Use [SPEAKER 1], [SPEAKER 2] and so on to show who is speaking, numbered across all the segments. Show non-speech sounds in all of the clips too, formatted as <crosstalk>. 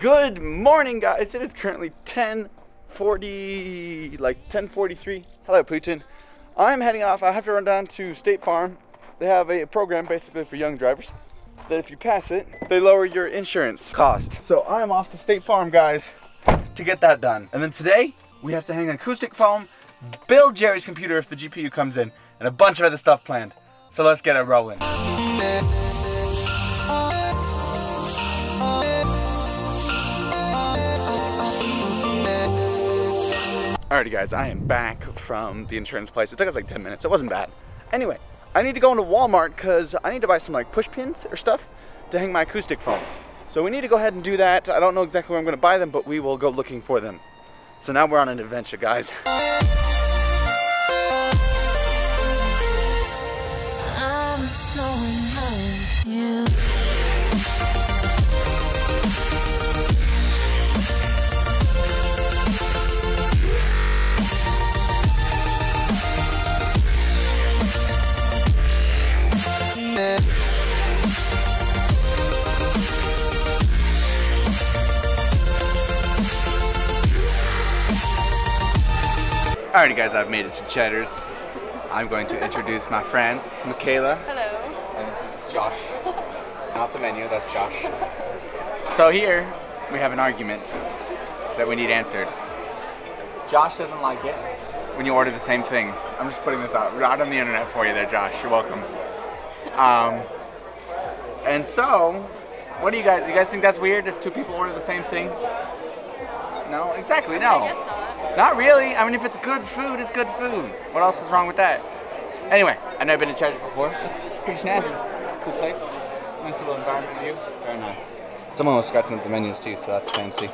[SPEAKER 1] Good morning, guys. It is currently 10:40, like 10:43. Hello, Putin. I'm heading off. I have to run down to State Farm. They have a program basically for young drivers that if you pass it, they lower your insurance cost. So I'm off to State Farm, guys, to get that done. And then today we have to hang acoustic foam, build Jerry's computer if the GPU comes in, and a bunch of other stuff planned. So let's get it rolling. Alrighty guys, I am back from the insurance place. It took us like 10 minutes, it wasn't bad. Anyway, I need to go into Walmart because I need to buy some like push pins or stuff to hang my acoustic foam. So we need to go ahead and do that. I don't know exactly where I'm gonna buy them, but we will go looking for them. So now we're on an adventure, guys.
[SPEAKER 2] I'm so in love with you.
[SPEAKER 1] Alrighty guys, I've made it to Cheddar's. I'm going to introduce my friends. It's Michaela.
[SPEAKER 3] Hello.
[SPEAKER 1] And this is Josh. <laughs> Not the menu, that's Josh. So here we have an argument that we need answered. Josh doesn't like it when you order the same things. I'm just putting this out right on the internet for you there, Josh. You're welcome. Um, and so, what do you guys, do you guys think that's weird if two people order the same thing? No, exactly, no.
[SPEAKER 3] Not.
[SPEAKER 1] Really. I mean, if it's good food, it's good food. What else is wrong with that? Anyway, I've never been to Cheddar's before. It's pretty snazzy. Cool place. Nice little environment view. Very nice. Someone was scratching up the menus too, so that's fancy.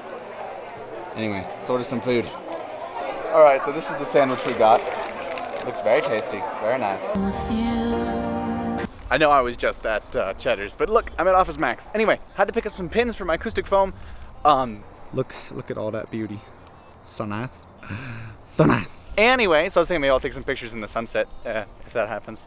[SPEAKER 1] Anyway, let's order some food. All right, so this is the sandwich we got. Looks very tasty. Very nice. I know I was just at uh, Cheddar's, but look, I'm at Office Max. Anyway, had to pick up some pins for my acoustic foam. Um, look, look at all that beauty. So nice. So nice. Anyway, so I was thinking maybe I'll take some pictures in the sunset uh, if that happens.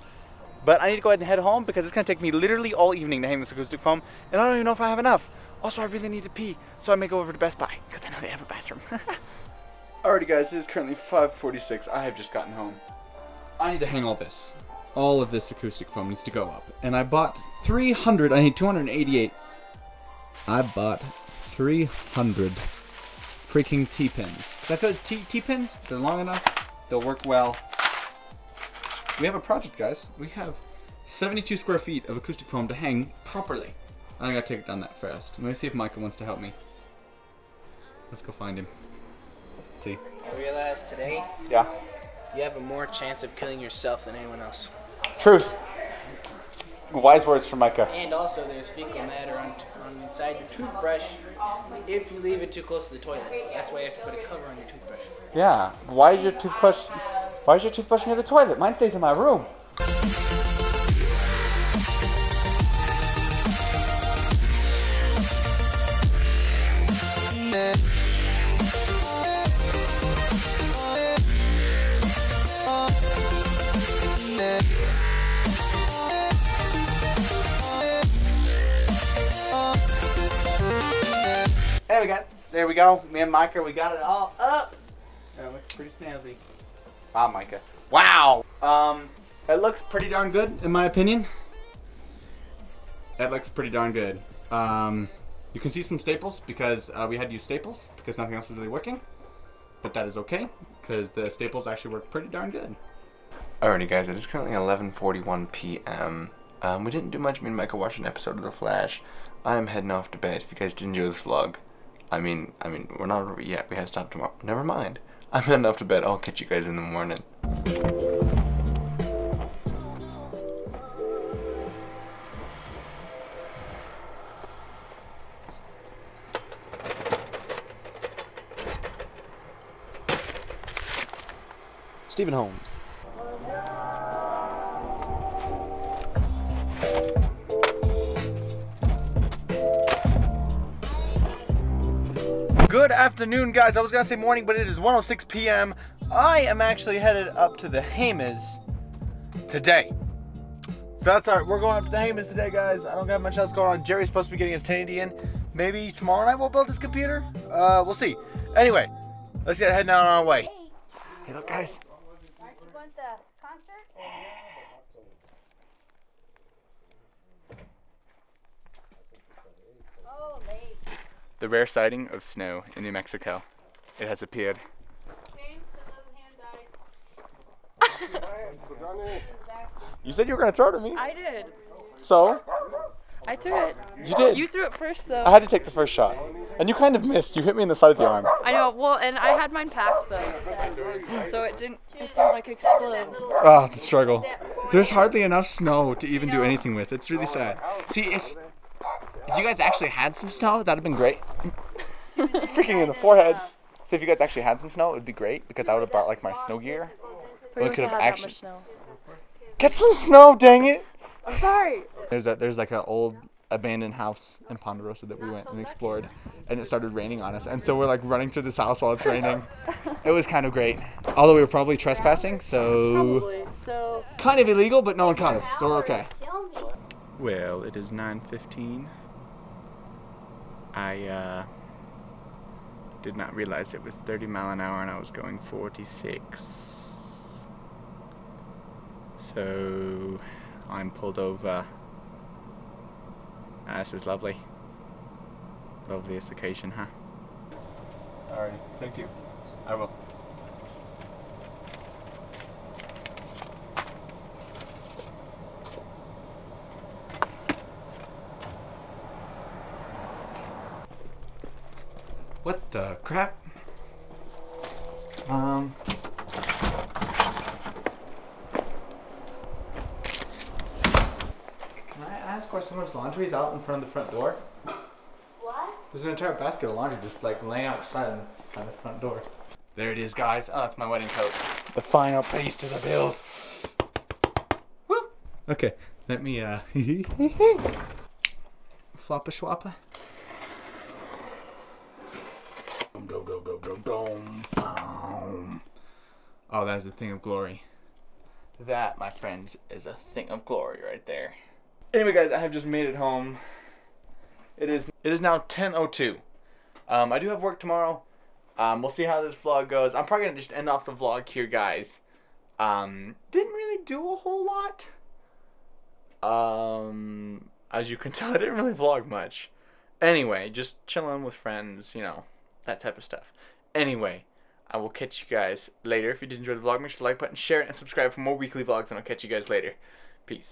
[SPEAKER 1] But I need to go ahead and head home because it's gonna take me literally all evening to hang this acoustic foam, and I don't even know if I have enough. Also, I really need to pee, so I may go over to Best Buy because I know they have a bathroom. <laughs> Alrighty, guys, it is currently 5:46. I have just gotten home. I need to hang all this. All of this acoustic foam needs to go up. And I bought 300, I need 288. I bought 300 freaking T-pins. I feel like T- T-pins, they're long enough, they'll work well. We have a project, guys. We have 72 square feet of acoustic foam to hang properly. I gotta take it down that first. Let me see if Micah wants to help me. Let's go find him. Let's see.
[SPEAKER 4] I realized today
[SPEAKER 1] Yeah.
[SPEAKER 4] you have a more chance of killing yourself than anyone else.
[SPEAKER 1] Truth. Wise words from Micah.
[SPEAKER 4] And also, there's fecal matter on, on inside your toothbrush if you leave it too close to the toilet. That's why you have to put a cover on your toothbrush.
[SPEAKER 1] Yeah. Why is your toothbrush? Why is your toothbrush near the toilet? Mine stays in my room. There we go. There we go. Me and Micah, we got it all up. That looks pretty snazzy. Wow, Micah. Wow. Um, it looks pretty darn good, in my opinion. That looks pretty darn good. Um, you can see some staples because uh, we had to use staples because nothing else was really working. But that is okay because the staples actually work pretty darn good.
[SPEAKER 5] Alrighty guys, it is currently 11.41 p.m. Um, we didn't do much, me and Micah watched an episode of The Flash. I'm heading off to bed if you guys did enjoy this vlog. I mean, I mean, we're not over yet, we have to stop tomorrow. Never mind. <laughs> I'm heading off to bed, I'll catch you guys in the morning.
[SPEAKER 1] Stephen Holmes. Good afternoon, guys. I was gonna say morning, but it is 1:06 p.m. I am actually headed up to the Jemez today. So that's our. We're going up to the Jemez today, guys. I don't got much else going on. Jerry's supposed to be getting his 1080 in. maybe tomorrow night we'll build this computer. Uh, we'll see. Anyway, let's get heading out on our way. Hey, look, guys.
[SPEAKER 3] Aren't you going to the concert? <sighs>
[SPEAKER 1] The rare sighting of snow in New Mexico. It has appeared.
[SPEAKER 3] James, the little hand died.
[SPEAKER 1] You said you were gonna throw it at me.
[SPEAKER 6] I did.
[SPEAKER 1] So
[SPEAKER 6] I threw it.
[SPEAKER 1] you did.
[SPEAKER 6] You threw it first, though.
[SPEAKER 1] I had to take the first shot, and you kind of missed. You hit me in the side of the arm.
[SPEAKER 6] I know. Well, and I had mine packed though, so it didn't. It didn't like explode.
[SPEAKER 1] Oh, the struggle. There's hardly enough snow to even do anything with. It's really sad. See, if if you guys actually had some snow, that'd have been great. <laughs> Freaking in the forehead. So if you guys actually had some snow, it would be great because I would have brought like my snow gear.
[SPEAKER 6] We
[SPEAKER 1] could have
[SPEAKER 6] have
[SPEAKER 1] actu-
[SPEAKER 6] that much snow.
[SPEAKER 1] Get some snow, dang it!
[SPEAKER 6] I'm sorry.
[SPEAKER 1] There's a there's like an old abandoned house in Ponderosa that we went and explored, and it started raining on us, and so we're like running through this house while it's raining. It was kind of great, although we were probably trespassing, so
[SPEAKER 6] Probably. So
[SPEAKER 1] kind of illegal, but no one caught us, so we're okay. Well, it is 9:15. I uh, did not realize it was 30 mile an hour and I was going 46. So I'm pulled over. Ah, this is lovely. Loveliest occasion, huh? Alrighty, thank you. I will. What the crap? Um. Can I ask why someone's laundry is out in front of the front door?
[SPEAKER 3] What?
[SPEAKER 1] There's an entire basket of laundry just like laying outside on on the front door. There it is, guys. Oh, that's my wedding coat. The final piece to the build. Woo! Okay, let me uh. <laughs> <laughs> Floppa schwappa. Oh, that is a thing of glory. That, my friends, is a thing of glory right there. Anyway, guys, I have just made it home. It is it is now 10:02. Um, I do have work tomorrow. Um, we'll see how this vlog goes. I'm probably gonna just end off the vlog here, guys. Um, didn't really do a whole lot. Um, as you can <laughs> tell, I didn't really vlog much. Anyway, just chilling with friends, you know, that type of stuff. Anyway, I will catch you guys later. If you did enjoy the vlog, make sure to like button, share it, and subscribe for more weekly vlogs, and I'll catch you guys later. Peace.